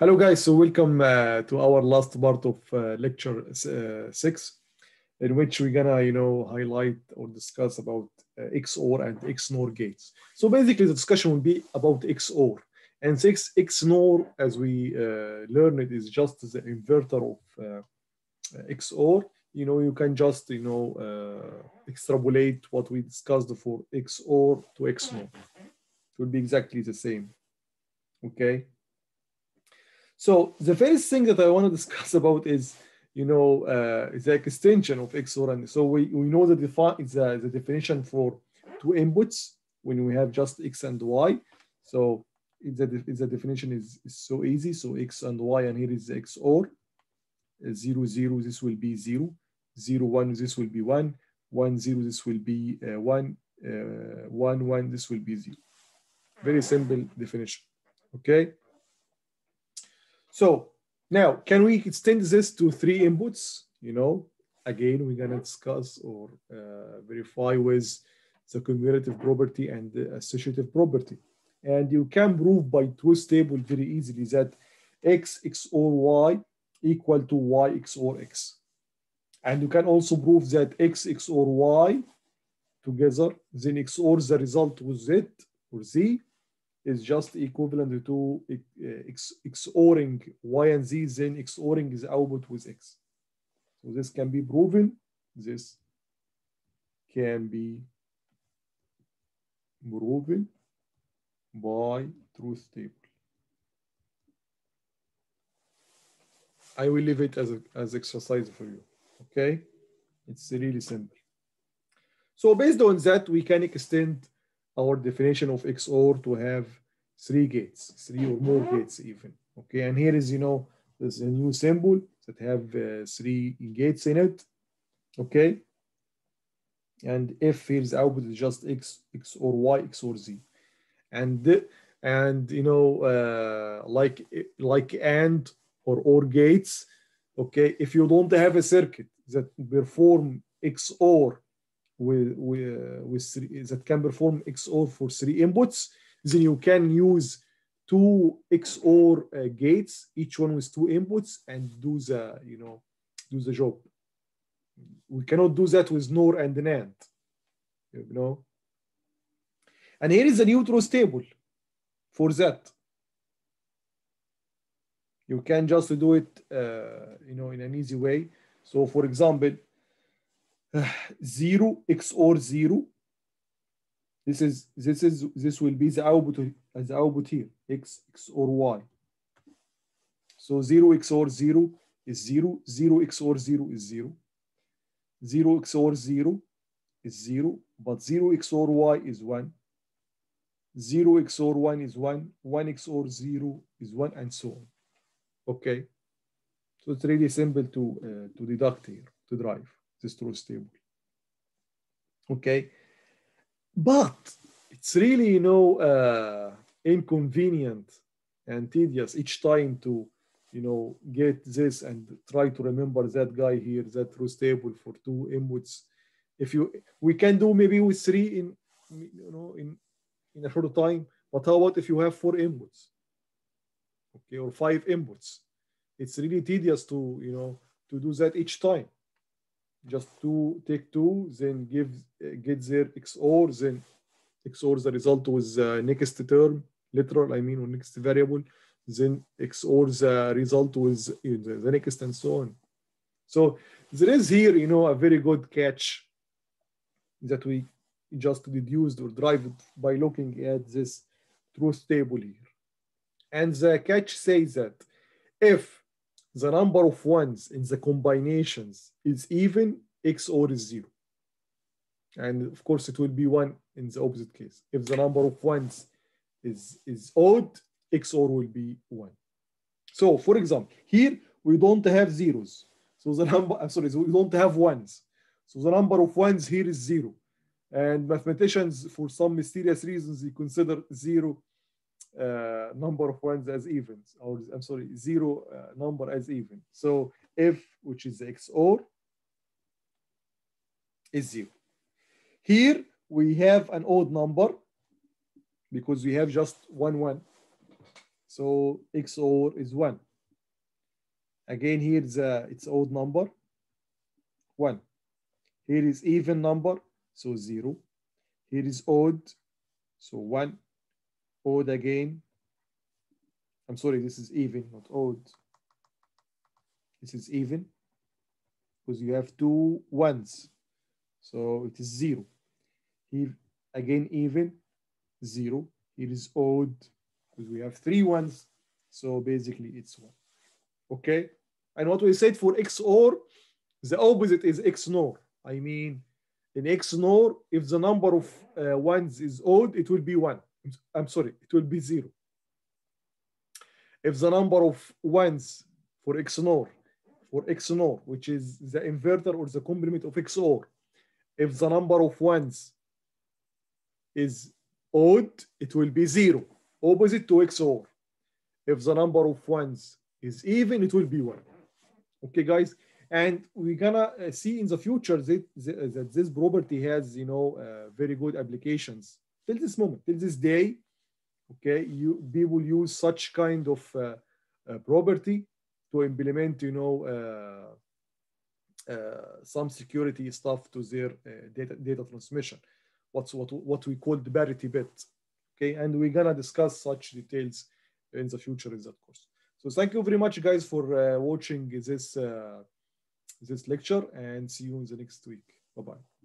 Hello, guys. So welcome uh, to our last part of uh, lecture uh, six, in which we're gonna, you know, highlight or discuss about uh, XOR and XNOR gates. So basically, the discussion will be about XOR, and six XNOR, as we uh, learned, it is just the inverter of uh, XOR. You know, you can just, you know, extrapolate what we discussed for XOR to XNOR. It will be exactly the same. Okay. So the first thing that I want to discuss about is, you know, uh, the extension of XOR. And so we, we know the, defi- the, the definition for two inputs when we have just X and Y. So the, a definition is, is so easy. So X and Y, and here is XOR. Uh, 0, 0, this will be 0. 0, 1, this will be 1. 1, 0, this will be uh, 1. Uh, 1, 1, this will be 0. Very simple definition. Okay. So now, can we extend this to three inputs? You know, again, we're gonna discuss or uh, verify with the cumulative property and the associative property. And you can prove by truth table very easily that x XOR y equal to y XOR x. And you can also prove that x XOR y together, then XOR the result with z or z is just equivalent to eh, X, XORing Y and Z, then XORing is output with X. So this can be proven. This can be proven by truth table. I will leave it as, a, as exercise for you, okay? It's really simple. So based on that, we can extend our definition of XOR to have three gates, three or more gates even. Okay, and here is, you know, there's a new symbol that have uh, three gates in it. Okay, and if here's output is just X, XOR Y, XOR Z, and and you know, uh, like like AND or OR gates. Okay, if you don't have a circuit that perform XOR with, with, with three, that can perform XOR for three inputs, then you can use two XOR uh, gates, each one with two inputs, and do the you know do the job. We cannot do that with NOR and NAND, you know. And here is a new truth table for that. You can just do it, uh, you know, in an easy way. So, for example, zero XOR zero. This is this is this will be the output the output here x XOR y. So zero XOR zero is zero. Zero XOR zero is zero. Zero XOR zero is zero, but zero XOR y is one. Zero XOR one is one. One XOR zero is one, and so on. Okay. So it's really simple to uh, to deduct here to drive this truth table. Okay, but it's really you know uh, inconvenient and tedious each time to you know get this and try to remember that guy here that truth table for two inputs. If you we can do maybe with three in you know in in a short time, but how about if you have four inputs? Okay, or five inputs. It's really tedious to you know to do that each time just to take two, then give get their XOR, then XOR the result with the next term, literal, I mean, or next variable, then XOR the result with the next and so on. So there is here, you know, a very good catch that we just deduced or derived by looking at this truth table here. And the catch says that if the number of ones in the combinations is even, XOR is zero. And of course, it will be one in the opposite case. If the number of ones is, is odd, XOR will be one. So for example, here we don't have zeros. So the number, I'm sorry, so we don't have ones. So the number of ones here is zero. And mathematicians, for some mysterious reasons, they consider zero number of ones as evens, or I'm sorry, zero uh, number as even. So f, which is XOR, is zero. Here we have an odd number because we have just one one. So XOR is one. Again, here is a, it's odd number, one. Here is even number, so zero. Here is odd, so one. Odd again. I'm sorry, this is even, not odd. This is even because you have two ones. So it is zero. Here again, even, zero. Here is odd because we have three ones. So basically it's one. Okay. And what we said for XOR, the opposite is XNOR. I mean, in XNOR, if the number of uh, ones is odd, it will be one. I'm sorry, it will be zero. If the number of ones for XNOR, for XNOR, which is the inverter or the complement of XOR, if the number of ones is odd, it will be zero, opposite to XOR. If the number of ones is even, it will be one. Okay, guys? And we're gonna see in the future that, that this property has, you know, uh, very good applications. Till this moment, till this day, okay, you will use such kind of uh, uh, property to implement, you know, uh, uh, some security stuff to their uh, data data transmission. What's what what we call the parity bit. Okay, and we're gonna discuss such details in the future in that course. So thank you very much, guys, for watching this this lecture, and see you in the next week. Bye bye.